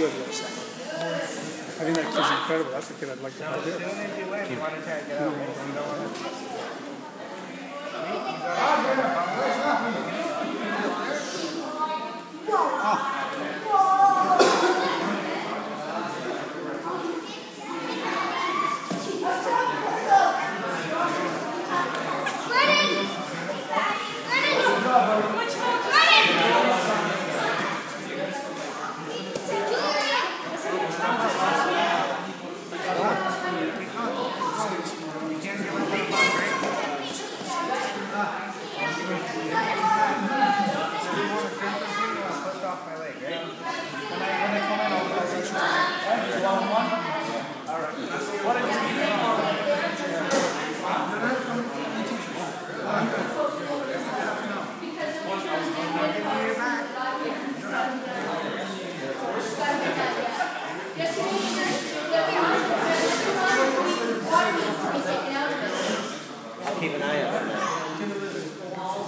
two of those. I think that kid's incredible. That's the kid I'd like to here. Keep an eye on that.